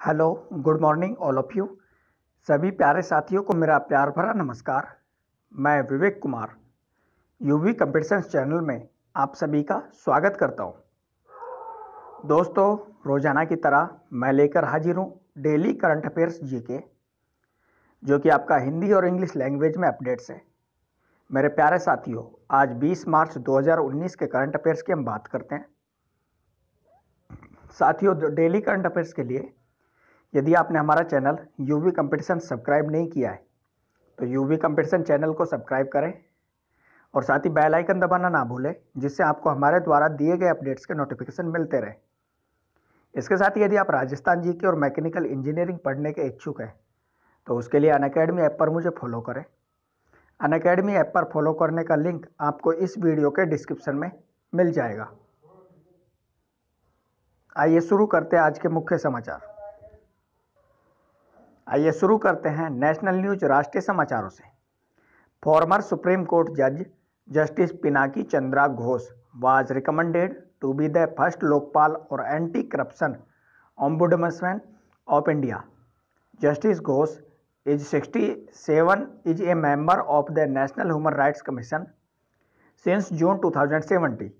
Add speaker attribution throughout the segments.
Speaker 1: Hello good morning all of you सभी प्यारे साथियों को मेरा प्यार भरा नमस्कार। मैं Vivek Kumar UV competitions channel में आप सभी का स्वागत करता हूँ। दोस्तों, रोज़ाना की तरह मैं लेकर हाजिर हूँ डेली करंट अफेयर्स जीके जो कि आपका हिंदी और इंग्लिश लैंग्वेज में अपडेट्स है। मेरे प्यारे साथियों, आज 20 मार्च 2019 के करंट अफेयर्स की हम बात करते हैं। साथियों डेली करंट अफेयर्स के लिए यदि आपने हमारा चैनल यूवी कंपटीशन सब्सक्राइब नहीं किया है तो यूवी कंपटीशन चैनल को सब्सक्राइब करें और साथ ही बेल आइकन दबाना ना भूलें, जिससे आपको हमारे द्वारा दिए गए अपडेट्स के नोटिफिकेशन मिलते रहे। इसके साथ ही यदि आप राजस्थान जी के और मैकेनिकल इंजीनियरिंग पढ़ने के इच्छुक हैं तो उसके लिए अन अकेडमी ऐप पर मुझे फॉलो करें। अन अकेडमी ऐप पर फॉलो करने का लिंक आपको इस वीडियो के डिस्क्रिप्शन में मिल जाएगा। आइए शुरू करते हैं आज के मुख्य समाचार। आइए शुरू करते हैं नेशनल न्यूज़ राष्ट्रीय समाचारों से। फॉर्मर सुप्रीम कोर्ट जज justice Pinaki Chandra Ghosh was recommended to be the first Lokpal और anti corruption ombudsman of India justice Ghosh is 67 is a member of the National Human Rights Commission since June 2070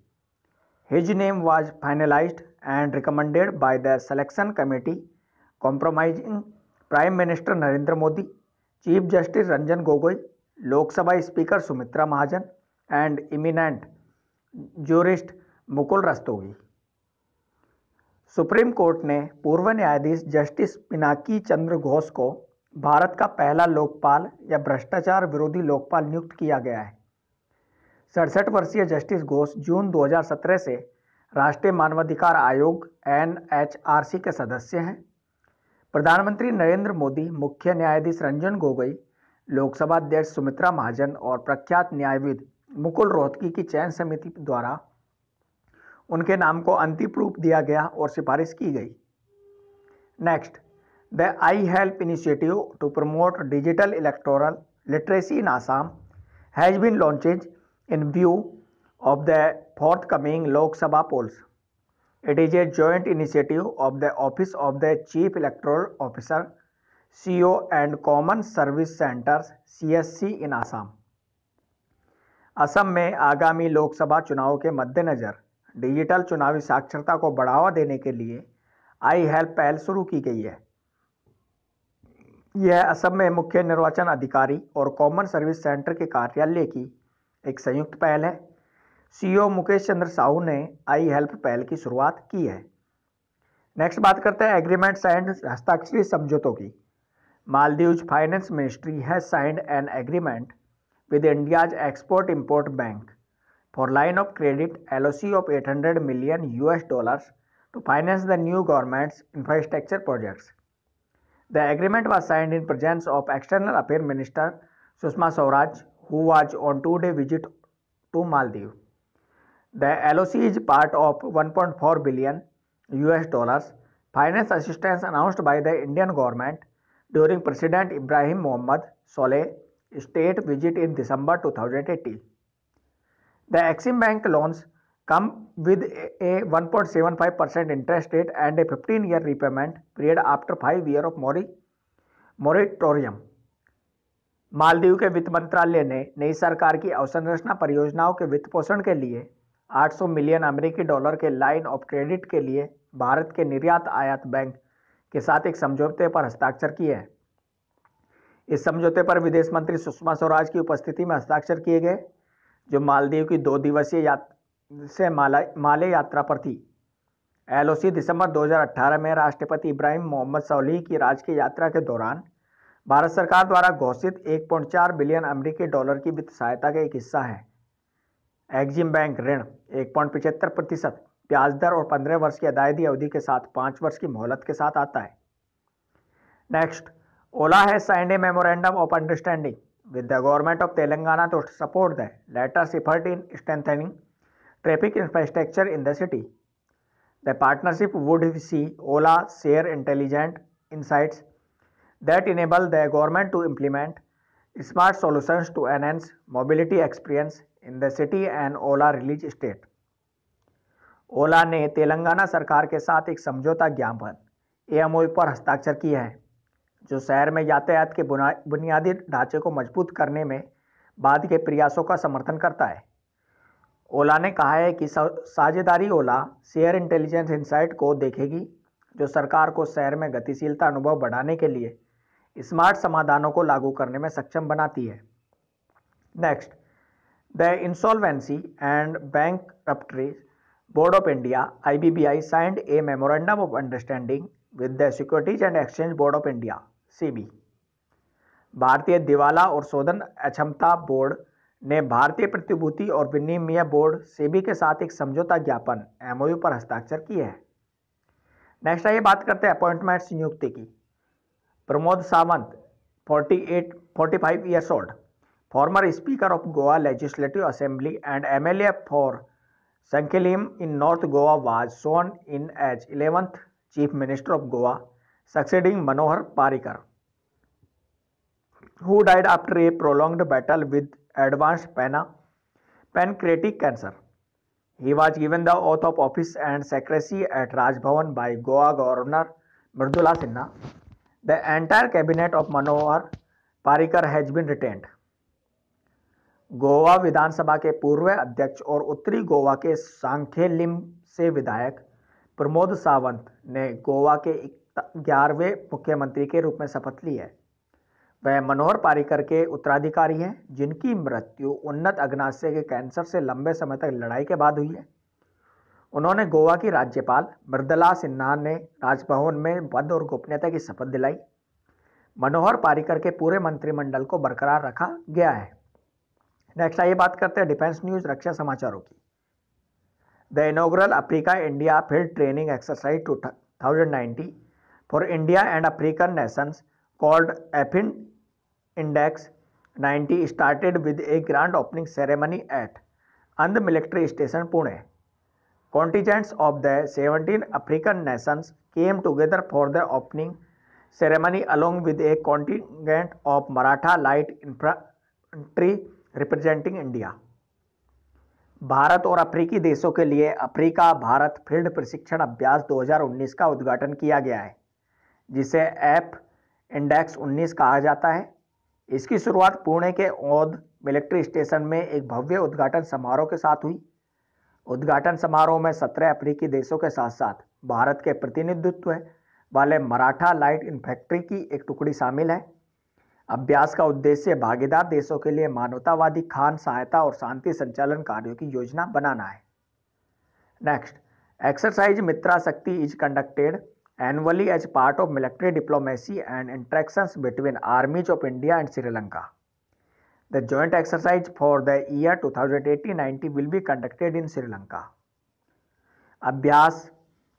Speaker 1: his name was finalized and recommended by the selection committee, compromising prime minister Narendra Modi chief justice Ranjan Gogoi Lok Sabha speaker Sumitra Mahajan and eminent jurist Mukul Rastogi Supreme Court ने पूर्व न्यायाधीश justice Pinaki Chandra Ghosh को भारत का पहला लोकपाल या भ्रष्टाचार विरोधी लोकपाल नियुक्त किया गया है। सड़सठ वर्षीय जस्टिस घोष जून 2017 से राष्ट्रीय मानवाधिकार आयोग एनएचआरसी के सदस्य हैं। प्रधानमंत्री नरेंद्र मोदी, मुख्य न्यायाधीश रंजन गोगोई, लोकसभा अध्यक्ष सुमित्रा महाजन और प्रख्यात न्यायविद मुकुल रोहतगी की चयन समिति द्वारा उनके नाम को अंतिम रूप दिया गया और सिफारिश की गई। Next, the I help initiative to promote digital electoral literacy in Assam has been launches in view of the forthcoming Lok Sabha polls. It is a joint initiative of the Office of the Chief Electoral Officer, CO and Common Service Centers CSC in Assam. Assam में आगामी लोकसभा चुनाव के मद्देनज़र digital चुनावी साक्षरता को बढ़ावा देने के लिए आई हेल्प पहल शुरू की गई है यह असम में मुख्य निर्वाचन अधिकारी और कॉमन सर्विस सेंटर के कार्यालय की एक संयुक्त पहल है सीईओ मुकेश चंद्र साहू ने आई हेल्प पहल की शुरुआत की है। नेक्स्ट बात करते हैं एग्रीमेंट्स एंड हस्ताक्षरी समझौतों की। Maldives finance ministry has signed an agreement with India's export import bank for line of credit LOC of 800 million US dollars to finance the new government's infrastructure projects. The agreement was signed in presence of external affair minister Sushma Swaraj who was on two day visit to Maldives The LOC is part of 1.4 billion US dollars finance assistance announced by the Indian government during President Ibrahim Mohammed Soleh state visit in December 2018. The Exim Bank loans come with a 1.75% interest rate and a 15-year repayment period after 5 years of moratorium. Maldives के वित्त मंत्रालय ने नई सरकार की अवसंरचना परियोजनाओं के वित्त पोषण के लिए 800 मिलियन अमेरिकी डॉलर के लाइन ऑफ़ क्रेडिट के लिए भारत के निर्यात आयात बैंक के साथ एक समझौते पर हस्ताक्षर किए हैं। इस समझौते पर विदेश मंत्री सुषमा स्वराज की उपस्थिति में हस्ताक्षर किए गए, जो मालदीव की दो दिवसीय यात्रा से माला, माले यात्रा पर थी। एलओसी दिसंबर 2018 में राष्ट्रपति इब्राहिम मोहम्मद सोली की राजकीय यात्रा के दौरान भारत सरकार द्वारा घोषित 1.4 बिलियन अमेरिकी डॉलर की वित्त सहायता का एक हिस्सा है। एग्जिम बैंक ऋण, एक पॉइंट पिछहत्तर प्रतिशत। ब्याज दर और पंद्रह वर्ष की अदायगी अवधि के साथ पाँच वर्ष की मोहलत के साथ आता है। नेक्स्ट, ओला है signed a memorandum of understanding. With the government of Telangana to support the latter's effort in strengthening traffic infrastructure in the city. The partnership would see Ola share intelligent insights that enable the government to implement smart solutions to enhance mobility experience in the city and Ola release state Ola ने तेलंगाना सरकार के साथ एक समझौता ज्ञापन AMO पर हस्ताक्षर किए हैं, जो शहर में यातायात के बुनियादी ढांचे को मज़बूत करने में बाद के प्रयासों का समर्थन करता है। ओला ने कहा है कि साझेदारी ओला शेयर इंटेलिजेंस इंसाइट को देखेगी, जो सरकार को शहर में गतिशीलता अनुभव बढ़ाने के लिए स्मार्ट समाधानों को लागू करने में सक्षम बनाती है। Next the insolvency and bank board of India I signed a memorandum of understanding with the securities and exchange board of India SEBI भारतीय दिवाला और शोधन अक्षमता बोर्ड ने भारतीय प्रतिभूति और विनिमय बोर्ड सेबी के साथ एक समझौता ज्ञापन एमओयू पर हस्ताक्षर किए हैं। नेक्स्ट आइए बात करते हैं अपॉइंटमेंट्स नियुक्ति की। Pramod Sawant 48 45 years old former speaker of goa legislative assembly and mla for sankelim in north goa was sworn in as 11th chief minister of goa succeeding manohar parikar who died after a prolonged battle with advanced pana pancreatic cancer He was given the oath of office and secrecy at Raj Bhavan by Goa Governor Mridula Sinha. The entire cabinet of Manohar Parikar has been retained. Goa विधानसभा के पूर्व अध्यक्ष और उत्तरी गोवा के सांखेलिम से विधायक प्रमोद सावंत ने गोवा के ग्यारहवें मुख्यमंत्री के रूप में शपथ ली है। वह मनोहर पारिकर के उत्तराधिकारी हैं, जिनकी मृत्यु उन्नत अग्नाशय के कैंसर से लंबे समय तक लड़ाई के बाद हुई है। उन्होंने गोवा की राज्यपाल मृदला सिन्हा ने राजभवन में पद और गोपनीयता की शपथ दिलाई। मनोहर पारिकर के पूरे मंत्रिमंडल को बरकरार रखा गया है। नेक्स्ट आइए बात करते हैं डिफेंस न्यूज़ रक्षा समाचारों की। The inaugural Africa India field training exercise to for India and African nations called AFINDEX 90 started with a grand opening ceremony at Aundh military station Pune contingents of the 17 African nations came together for the opening ceremony along with a contingent of Maratha light infantry representing India Bharat और अफ्रीकी देशों के लिए Africa Bharat field प्रशिक्षण अभ्यास 2019 का उद्घाटन किया गया है, जिसे एफ़ इंडेक्स 19 कहा जाता है। इसकी शुरुआत पुणे के औद मिलिट्री स्टेशन में एक भव्य उद्घाटन समारोह के साथ हुई। उद्घाटन समारोह में सत्रह अफ्रीकी देशों के साथ साथ भारत के प्रतिनिधित्व वाले मराठा लाइट इन्फेक्ट्री की एक टुकड़ी शामिल है। अभ्यास का उद्देश्य भागीदार देशों के लिए मानवतावादी, खान, सहायता और शांति संचालन कार्यों की योजना बनाना है। Next exercise Mitra Shakti is conducted annually as part of military diplomacy and interaction between armies of India and Sri Lanka the joint exercise for the year 2080-90 will be conducted in Sri Lanka अभ्यास,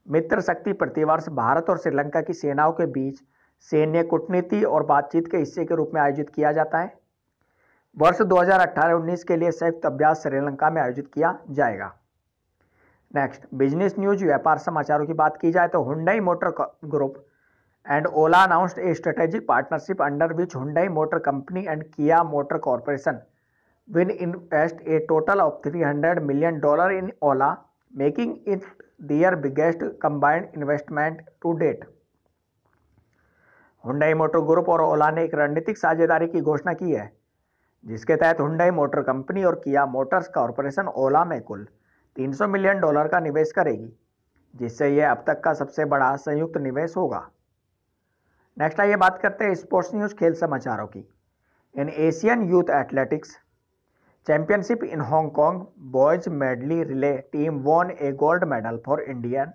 Speaker 1: मित्र शक्ति प्रतिवर्ष भारत और श्रीलंका की सेनाओं के बीच सैन्य कूटनीति और बातचीत के हिस्से के रूप में आयोजित किया जाता है। वर्ष 2018-19 के लिए संयुक्त अभ्यास श्रीलंका में आयोजित किया जाएगा। नेक्स्ट, बिज़नेस न्यूज़, व्यापार समाचारों की बात की जाए तो Hyundai motor group and Ola announced a strategic partnership under which Hyundai motor company and Kia motor corporation will invest a total of 300 million dollar in Ola, making it their biggest combined investment to date. Hyundai motor group और ओला ने एक रणनीतिक साझेदारी की घोषणा की है, जिसके तहत हुंडई मोटर कंपनी और किया मोटर्स कॉरपोरेशन ओला में कुल 300 मिलियन डॉलर का निवेश करेगी, जिससे यह अब तक का सबसे बड़ा संयुक्त निवेश होगा। नेक्स्ट आइए बात करते हैं स्पोर्ट्स न्यूज़ खेल समाचारों की। In Asian youth athletics championship in Hong Kong boys medley relay team won a gold medal for Indian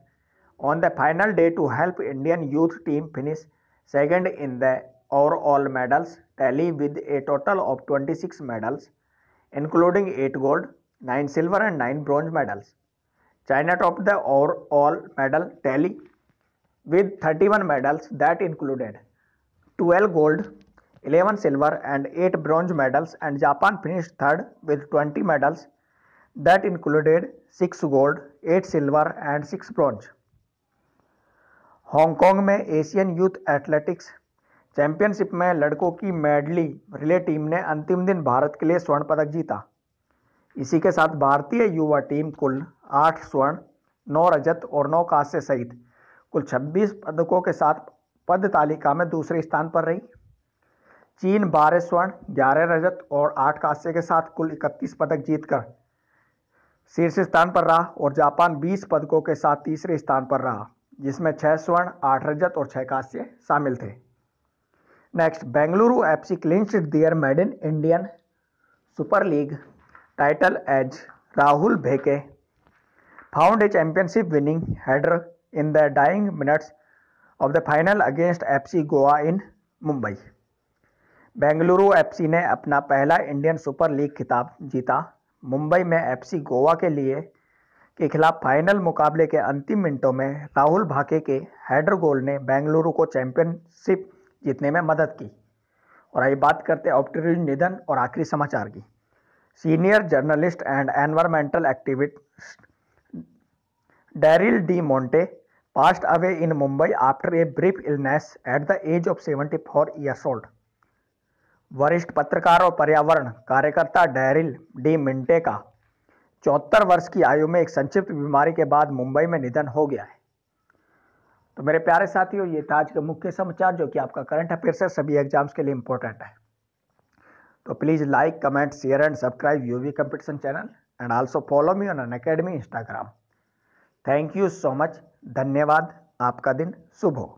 Speaker 1: on the final day to help Indian youth team finish second in the overall medals tally with a total of 26 medals including 8 gold, 9 silver and 9 bronze medals. China topped the overall medal tally with 31 medals that included 12 gold, 11 silver and 8 bronze medals and Japan finished third with 20 medals that included 6 gold, 8 silver and 6 bronze. Hong Kong में Asian youth athletics championship में लड़कों की medley relay team ने अंतिम दिन भारत के लिए स्वर्ण पदक जीता। इसी के साथ भारतीय युवा टीम कुल आठ स्वर्ण, नौ रजत और नौ कांस्य सहित कुल 26 पदकों के साथ पद तालिका में दूसरे स्थान पर रही। चीन बारह स्वर्ण, ग्यारह रजत और आठ कांस्य के साथ कुल 31 पदक जीतकर शीर्ष स्थान पर रहा और जापान 20 पदकों के साथ तीसरे स्थान पर रहा। जिसमें छह स्वर्ण, आठ रजत और छह कांस्य शामिल थे। Next Bengaluru FC clinch their in Indian super league title as Rahul Bheke found a championship winning header in the dying minutes of the final against FC Goa in Mumbai Bengaluru FC ने अपना पहला Indian super league खिताब जीता। मुंबई में FC Goa के लिए के खिलाफ फाइनल मुकाबले के अंतिम मिनटों में राहुल भाके के हेडर गोल ने बेंगलुरु को चैंपियनशिप जीतने में मदद की। और आइए बात करते हैं ऑप्टरी निधन और आखिरी समाचार की। Senior journalist and environmental activist Darryl D Monte passed away in Mumbai after a brief illness at the age of 74 years old. वरिष्ठ पत्रकार और पर्यावरण कार्यकर्ता डैरिल डी मिंटे का चौहत्तर वर्ष की आयु में एक संक्षिप्त बीमारी के बाद मुंबई में निधन हो गया है। तो मेरे प्यारे साथियों, ये था आज के मुख्य समाचार जो कि आपका करंट अफेयर है। सभी एग्ज़ाम्स के लिए इंपॉर्टेंट है। तो please like comment share and subscribe UV competition channel and also follow me on academy Instagram thank you so much धन्यवाद। आपका दिन शुभ हो।